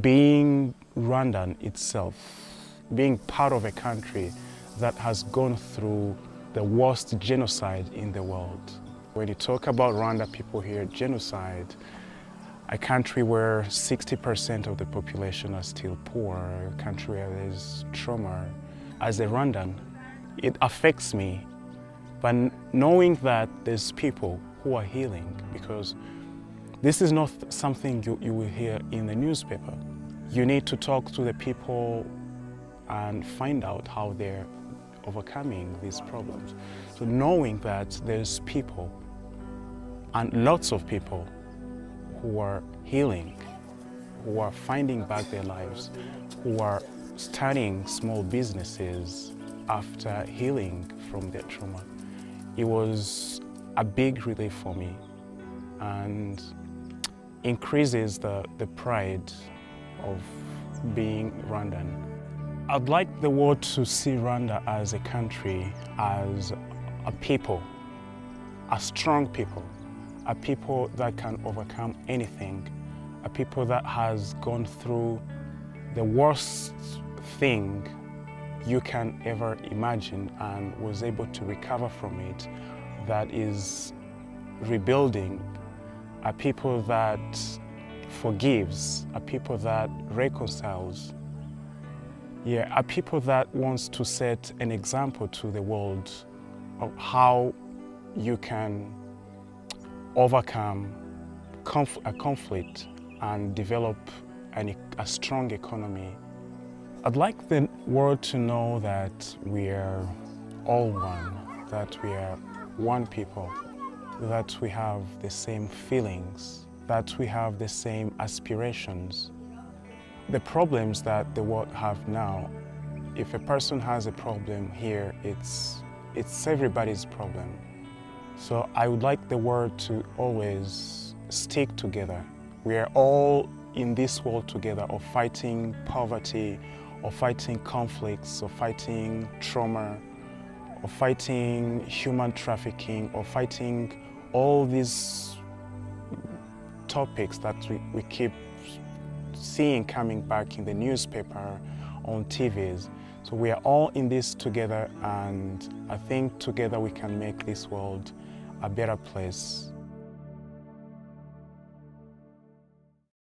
being Rwandan itself, being part of a country that has gone through the worst genocide in the world. When you talk about Rwanda, people hear genocide, a country where 60% of the population are still poor, a country where there's trauma. As a Rwandan, it affects me, but knowing that there's people who are healing, because this is not something you, you will hear in the newspaper. You need to talk to the people and find out how they're overcoming these problems. So knowing that there's people and lots of people who are healing, who are finding back their lives, who are starting small businesses after healing from their trauma. It was a big relief for me and increases the, the pride of being Rwandan. I'd like the world to see Rwanda as a country, as a people, a strong people, a people that can overcome anything, a people that has gone through the worst thing you can ever imagine and was able to recover from it, that is rebuilding, a people that forgives, a people that reconciles, yeah, a people that wants to set an example to the world of how you can overcome conf a conflict and develop an, a strong economy. I'd like the world to know that we are all one, that we are one people, that we have the same feelings, that we have the same aspirations. The problems that the world have now, if a person has a problem here, it's, it's everybody's problem. So I would like the world to always stick together. We are all in this world together of fighting poverty, of fighting conflicts, of fighting trauma, of fighting human trafficking, or fighting all these topics that we, we keep seeing coming back in the newspaper, on TVs. So we are all in this together and I think together we can make this world a better place